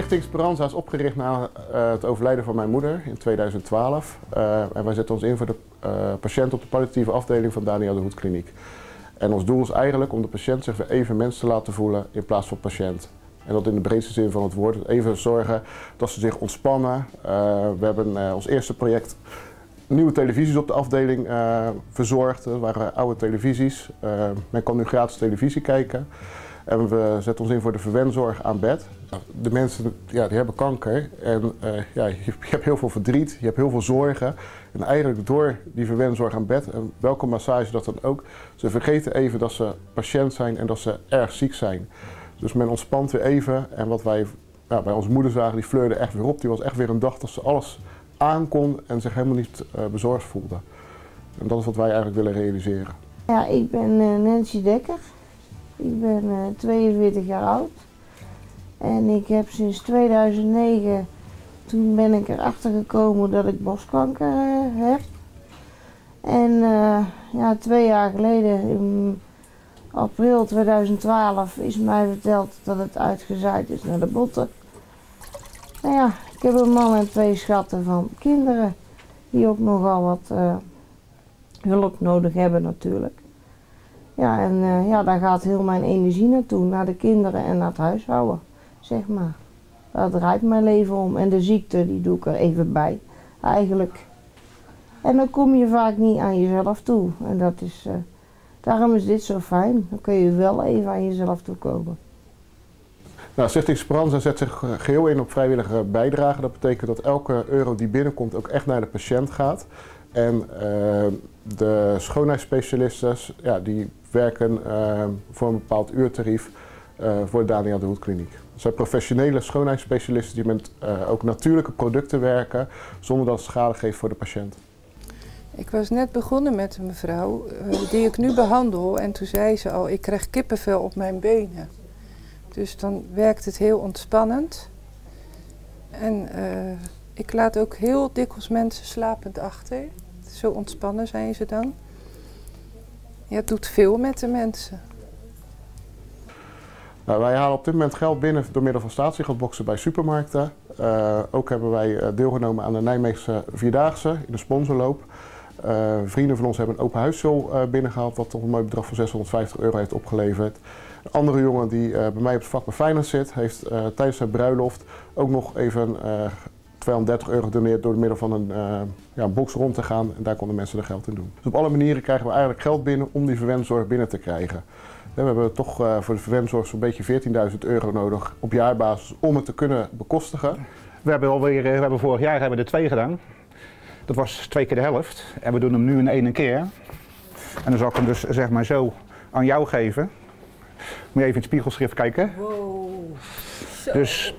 Stichting Speranza is opgericht na uh, het overlijden van mijn moeder in 2012. Uh, en wij zetten ons in voor de uh, patiënt op de palliatieve afdeling van Daniel de Hoed Kliniek. En ons doel is eigenlijk om de patiënt zich weer even mens te laten voelen in plaats van patiënt. En dat in de breedste zin van het woord. Even zorgen dat ze zich ontspannen. we hebben ons eerste project nieuwe televisies op de afdeling verzorgd. Dat waren oude televisies. men kan nu gratis televisie kijken. En we zetten ons in voor de verwenzorg aan bed. De mensen ja, die hebben kanker en uh, ja, je, hebt heel veel verdriet, je hebt heel veel zorgen. En eigenlijk door die verwenzorg aan bed, en welke massage dat dan ook, ze vergeten even dat ze patiënt zijn en dat ze erg ziek zijn. Dus men ontspant weer even en wat wij ja, bij onze moeder zagen, die fleurde echt weer op. Die was echt weer een dag dat ze alles aankon en zich helemaal niet uh, bezorgd voelde. En dat is wat wij eigenlijk willen realiseren. Ja, ik ben uh, Nancy Dekker. Ik ben uh, 42 jaar oud. En ik heb sinds 2009, toen ben ik erachter gekomen dat ik borstkanker uh, heb. En uh, ja, twee jaar geleden, in april 2012, is mij verteld dat het uitgezaaid is naar de botten. Nou ja, ik heb een man en twee schatten van kinderen, die ook nogal wat hulp nodig hebben natuurlijk. Ja, en uh, ja, daar gaat heel mijn energie naartoe, naar de kinderen en naar het huishouden, zeg maar. Daar draait mijn leven om. En de ziekte, die doe ik er even bij, eigenlijk. En dan kom je vaak niet aan jezelf toe. En dat is, uh, daarom is dit zo fijn. Dan kun je wel even aan jezelf toe komen. Nou, Stichting Speranza zet zich geheel in op vrijwillige bijdrage. Dat betekent dat elke euro die binnenkomt ook echt naar de patiënt gaat. En uh, de schoonheidsspecialisten, ja, die werken uh, voor een bepaald uurtarief uh, voor Daniel de Hoed Kliniek. Het zijn professionele schoonheidsspecialisten die met ook natuurlijke producten werken, zonder dat het schade geeft voor de patiënt. Ik was net begonnen met een mevrouw die ik nu behandel en toen zei ze al, ik krijg kippenvel op mijn benen. Dus dan werkt het heel ontspannend. En ik laat ook heel dikwijls mensen slapend achter. Zo ontspannen zijn ze dan. Ja, het doet veel met de mensen. Nou, wij halen op dit moment geld binnen door middel van statiegeldboxen bij supermarkten. Uh, ook hebben wij deelgenomen aan de Nijmeegse Vierdaagse in de sponsorloop. Uh, vrienden van ons hebben een open huisshow uh, binnengehaald, wat toch een mooi bedrag van 650 euro heeft opgeleverd. Een andere jongen die bij mij op het vak bij Finance zit, heeft tijdens zijn bruiloft ook nog even 230 euro gedoneerd door middel van een, uh, ja, box rond te gaan en daar konden mensen er geld in doen. Dus op alle manieren krijgen we eigenlijk geld binnen om die verwenzorg binnen te krijgen. We hebben toch uh, voor de verwenzorg zo'n beetje 14.000 euro nodig op jaarbasis om het te kunnen bekostigen. We hebben, alweer, eh, we hebben vorig jaar hebben we er twee gedaan. Dat was twee keer de helft en we doen hem nu in één keer. En dan zal ik hem dus zeg maar zo aan jou geven. Moet je even in het spiegelschrift kijken. Wow. Zo. Dus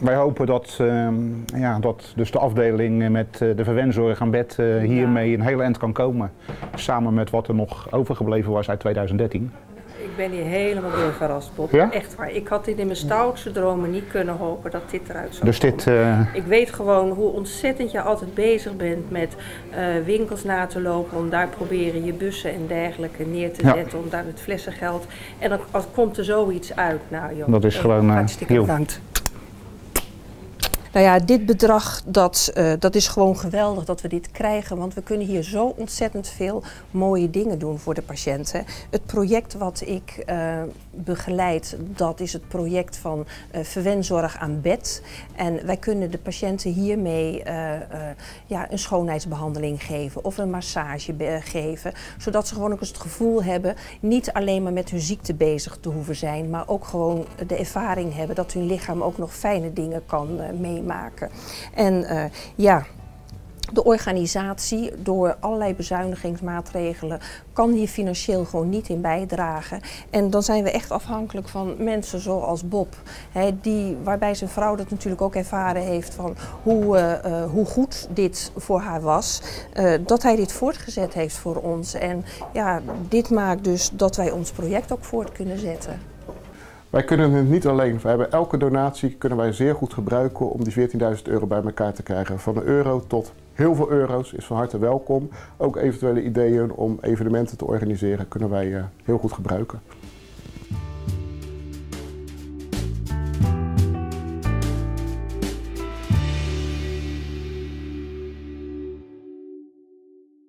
wij hopen dat, uh, ja, dat dus de afdeling met uh, de verwenzorg aan bed uh, hiermee een hele eind kan komen. Samen met wat er nog overgebleven was uit 2013. Ik ben hier helemaal door verrast, Bob. Ja? Echt waar. Ik had dit in mijn stoutste dromen niet kunnen hopen dat dit eruit zou dus komen. Dit, uh... Ik weet gewoon hoe ontzettend je altijd bezig bent met winkels na te lopen. Om daar proberen je bussen en dergelijke neer te ja. zetten. Om daar het flessengeld. En dan komt er zoiets uit. Nou joh, dat is gewoon hartstikke heel... bedankt. Nou ja, dit bedrag, dat, uh, dat is gewoon geweldig dat we dit krijgen. Want we kunnen hier zo ontzettend veel mooie dingen doen voor de patiënten. Het project wat ik uh, begeleid, dat is het project van uh, verwenzorg aan bed. En wij kunnen de patiënten hiermee ja, een schoonheidsbehandeling geven of een massage geven. Zodat ze gewoon ook eens het gevoel hebben niet alleen maar met hun ziekte bezig te hoeven zijn. Maar ook gewoon de ervaring hebben dat hun lichaam ook nog fijne dingen kan meemaken En uh, ja, de organisatie door allerlei bezuinigingsmaatregelen kan hier financieel gewoon niet in bijdragen. En dan zijn we echt afhankelijk van mensen zoals Bob, hè, die, waarbij zijn vrouw dat natuurlijk ook ervaren heeft van hoe, uh, uh, hoe goed dit voor haar was. Dat hij dit voortgezet heeft voor ons. En ja, dit maakt dus dat wij ons project ook voort kunnen zetten. Wij kunnen het niet alleen. We hebben elke donatie kunnen wij zeer goed gebruiken om die 14.000 euro bij elkaar te krijgen. Van een euro tot heel veel euro's is van harte welkom. Ook eventuele ideeën om evenementen te organiseren kunnen wij heel goed gebruiken.